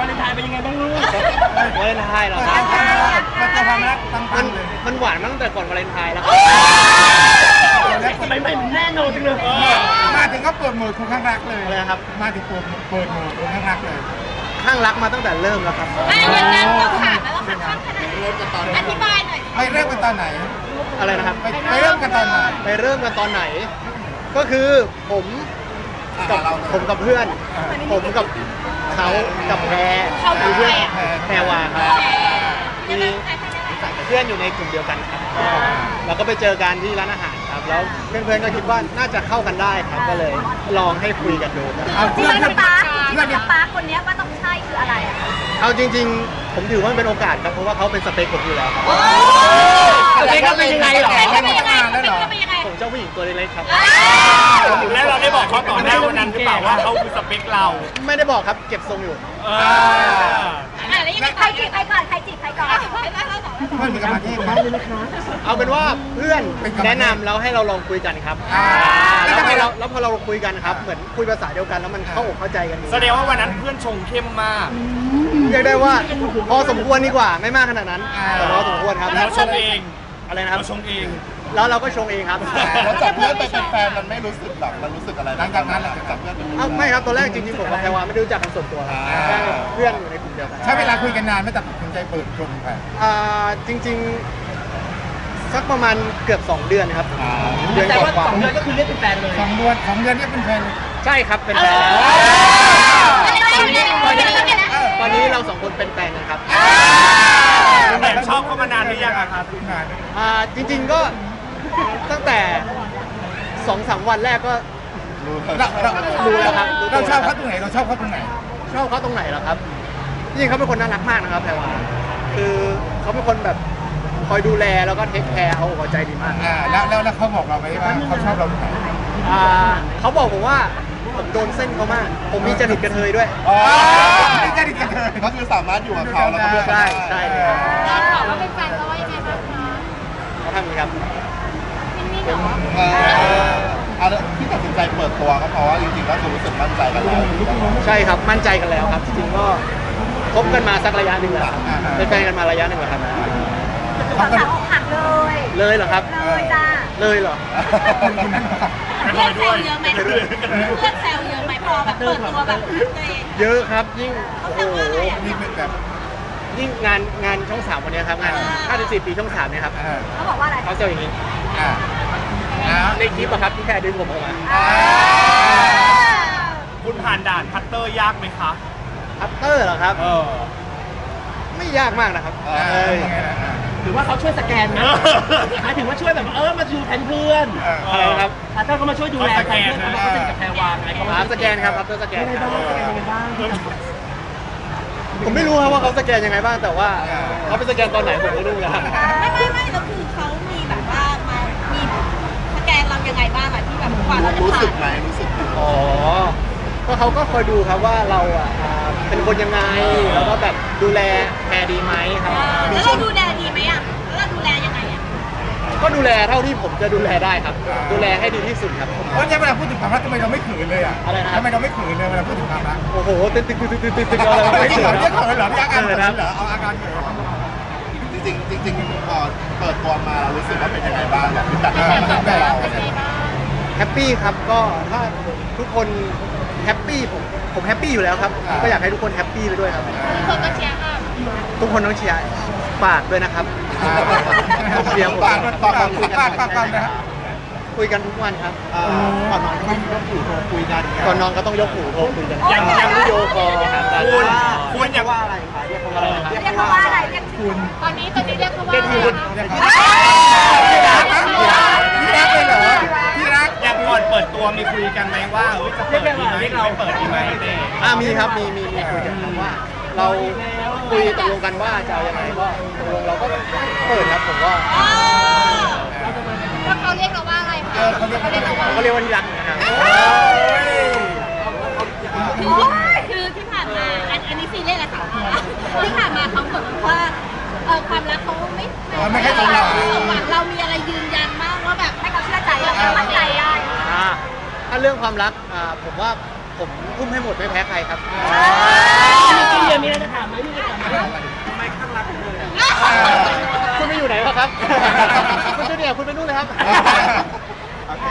วาเลนไทน์เป็นยังไงบ้างลูกวาเลนไทน์เหรอครับวเปิดตัวความรักตั้งมัพันนเลยมันหวานมาตั้งแต่ก่อนวาเลนไทน์แล้วครับสมัยใหม่มันแน่นอนจังเลยมาถึงก็เปิดโหมดคุณข้างรักเลย อะไรนะครับ มาถึงเปิดเปิดโหมดคุณข้างรักเลยข้างรักมาตั้งแต่เริ่มแล้วครับ อะอย่างนั้นเราถามแล้วว่าขัดข้องขนาดไหนอธิบายหน่อยไปเริ่มกันตอนไหน อะไรนะครับ ไปไปเริ่มกันตอนไหนไปเริ่มกันตอนไหน ก็คือผม กับผมกับเพื่อน ผมกับ เขากับแพรเขากับเพื่อนใครอะ แพรวาครับยังไงใครใครได้ไหมเพื่อนอยู่ในกลุ่มเดียวกันครับเราก็ไปเจอกันที่ร้านอาหารครับ แล้วเพื่อนๆก็คิดว่าน่าจะเข้ากันได้ครับก็เลยลองให้คุยกันดูครับเอาที่เพื่อนสเพื่อนปาร์คเพื่อนที่สปาร์คคนเนี้ยว่าต้องใช่คืออะไรอะคะเอาจริง ๆ ผมถือว่ามันเป็นโอกาสครับเพราะว่าเขาเป็นสเปคผมอยู่แล้วครับ สเปคเขาเป็นยังไงเหรอเป็นยังไงเป็นยังไง ตัวเล็กๆครับ แล้วเราได้บอกเขาก่อนหน้าวันนั้นหรือเปล่าว่าเขาคือสเปคเราไม่ได้บอกครับเก็บทรงอยู่ เอออะแล้วยังไงใครจีบใครก่อนใครจีบใครก่อนแล้วเราสองเพื่อนมีกรรมที่บ้างเอาเป็นว่าเพื่อนเป็นกำลังแนะนำแล้วให้เราลองคุยกันครับอ่าแล้วพอแล้เราวแล้วพอเราคุยกันครับเหมือนคุยภาษาเดียวกันแล้วมันเข้าอกเข้าใจกันดีแสดงว่าวันนั้นเพื่อนชงเข้มมากเรียกได้ว่าพอสมควรดีกว่าไม่มากขนาดนั้นอ่าแต่พอสมควรครับเราชงเองอะไรนะครับเราชงเอง แล้วเราก็ชงเองครับแล้วจากเพื่อนไปเป็นแฟนมันไม่รู้สึกแบบมันรู้สึกอะไรหลังจากนั้นแหละจากเพื่อนเป็นเอ้าไม่ครับตอนแรกจริงๆผมกับแพรวาไม่ได้รู้จักกันส่วนตัวครับอ่า แค่เพื่อนอยู่ในกลุ่มเดียวกันใช้เวลาคุยกันนานไม่ตัดสินใจเปิดชมไป อ่าจริงๆ สักประมาณเกือบ 2 เดือนครับเดือนแต่กว่าว่าสองเดือนก็คือเรียกเป็นแฟนเลย สองเดือนสองเดือนนี่เป็นแฟนเลยๆใช่ครับเป็นแฟนแล้วตอนนี้เราสองคนเป็นแฟนกันครับแอบชอบเขามานานหรือยังอะครับนานอ่าจริง ๆก็ตั้งแต่ สองสามวันแรกก็เราเรารู้แล้วครับรู้ตัวเราชอบแล้วคเขารับตรงไหนเราชอบเขาตรงไหน ชอบเขาตรงไหนเหรอครับจริงๆเขาเป็นคนน่ารักมากนะครับแพรวาคือเขาเป็นคนแบบคอยดูแลแล้วก็เทคแคร์เขาหัวใจดีมาก อ่าแล้วแล้วแล้วเขาบอกเราไหมว่าเขาชอบเราตรงไหนอ่าเขาบอกผมว่าผมโดนเส้นเขามาก ผมมีจริตกระเทยด้วย อ๋อนี่จะดีกันเลยก็คือสามารถอยู่กับเขาแล้วก็เลือกเขาใช่ ได้ใช่ถามว่าเป็นแฟนเขาว่ายังไงบ้างคะเขาทำอย่างนี้ครับนิ่งๆ เหรอเออเอาละที่ตัดสินใจเปิดตัวก็เพราะว่าจริงๆก็คือรู้สึกมั่นใจกันแล้วใช่ครับมั่นใจกันแล้วครับจริงๆก็คบกันมาสักระยะหนึ่งแล้วครับเป็นแฟนกันมาระยะหนึ่งแล้วครับเขาก็สาวอกหักเลย เลยเหรอครับ เลยจ้าเลยเหรอ เพื่อนแซวเยอะไหมเพื่อนแซวเยอะไหมพอแบบเปิดตัวแบบตัวเองเยอะครับยิ่งเขาโอ้แซวโหว่าอะไรอะนี่เป็นแบบ ยิ่งงานงานช่องสามวันเนี้ยครับงาน 54 ปีช่องสามเนี่ยครับอ่าเขาบอกว่าอะไรเขาเจออย่างนี้ อ่าอ่า ในคลิปอะครับที่แค่ดึงผมออกมาอ่าคุณผ่านด่านพัตเตอร์ยากไหมคะพัตเตอร์เหรอครับ เออไม่ยากมากนะครับอ่าเอ้ยยังไงนะอ่าหรือว่าเขาช่วยสแกนนะหมายถึงว่าช่วยแบบว่าเออมาดูแทนเพื่อนอ่าอะไรนะครับถ้าเขามาช่วยดูแลแทนเพื่อนเขาบอกเขาสนิทกับแพรวาไงเขาครับสแกนครับพัตเตอร์สแกนยังไงครับ้างบสแกนยังไงบ้างผมไม่รู้ครับว่าเขาสแกนยังไงบ้างแต่ว่าเขาไปสแกนตอนไหนผมไม่รู้นะครับไม่ไม่ไม่แล้วคือเขามีแบบว่ามามีสแกนเรา ยังไงบ้างอะที่แบบกว่าเราจะรู้ผ่าสึนกไหมรู้สึกไหมอ๋อ ก็เขาก็คอยดูครับว่าเราอะอ่าเป็นคนยังไง แล้วก็แบบดูแลแพรดีไหมครับ แล้วเราดูแลดีไหมอะแล้วเราดูแลยังไงอะก็ดูแลเท่าที่ผมจะดูแลได้ครับ ดูแลให้ดีที่สุดครับ เพราะฉะนั้นเวลาพูดถึงความรักทำไมเราไม่เขินเลยอะอะไรนะครับ ทำไมเราไม่เขินเลยเวลาพูดถึงความรักโอ้โหตึ๊ดตึ๊ดตึ๊ดตึ๊ดตึ๊ดตึ๊ดอะไรไม่ไม่เขินเขินเรียกเขินเหรอเรียกอาการเขิเขินครับเหรอเอาอาการเขิน จริงๆจริงๆพอเปิดตัวมารู้สึกว่าเป็นยังไงบ้างแบบ feedback ที่มาให้เรา happy ครับก็ถ้าทุกคน happy ผมผม happy อยู่แล้วครับก็อยากให้ทุกคน happy ไปด้วยครับคนก็ cheer up ทุกคนต้องเชียร์ฝากด้วยนะครับเชียร์ผมปากปากปากปากปากปากนะฮะคุยกันทุกวันครับ คุยกันก่อนนอนก็ต้องยกหูโทรคุยกันยังยัง video call หากันคุณคุณอยากว่าอะไรคะเรียกเขาว่าอะไรนะครับเรียกเขาว่าอะไรเรียกคุณตอนนี้ตอนนี้เรียกเขาว่าเรียกอะไรคุณคะที่รักที่รักเลยเหรอที่รักอย่างก่อนเปิดตัวมีคุยกันไหมว่าเฮ้ยจะเปิดดีไหมเราเปิดดีไหมเต้อ่ามีครับมีมีมีคุยกันครับว่าเราคุยตกลงกันว่าจะเอายังไงก็ตกลงเราก็เปิดครับผมว่าอ๋อแล้วเขาเรียกเราว่าอะไรคะเออเขาเรียกเขาเรียกเราว่าเขาก็เรียกว่าที่รักนะครับ เราไม่ให้ตรงเราเรามีอะไรยืนยันบ้างว่าแบบให้เขาเชื่อใจเรามั่นใจได้ถ้าเรื่องความรักผมว่าผมอุ้มให้หมดไม่แพ้ใครครับพี่เดียมีอะไรจะถามไหมมีอะไรจะถามไหมทไมข้างรักเลยคุณไม่อยู่ไหนวะครับคุณเจ้าเนี่ยคุณไปนู่นเลยครับโอเค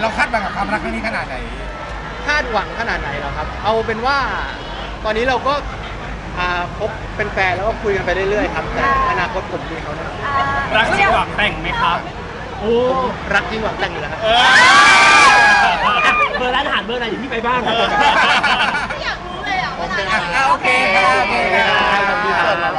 เราคาดหวังกับความรักครั้งนี้ขนาดไหนคาดหวังขนาดไหนเหรอครับ เอาเป็นว่าตอนนี้เราก็ อ่าคบเป็นแฟนแล้วก็คุยกันไปเรื่อยๆครับแต่อนาคตผมมีเขาเนี่ยรักจริงหวังแต่งไหมครับ โอ้ผมรักยิ่งหวังแต่งอยู่แล้วครับเอออะเบอร์ร้านอาหารเบอร์อะไรเดี๋ยวพี่ไปบ้างอยากรู้เลยอะโอเวเคลาอะโอเคครับโอเคครับขอบคุณครับ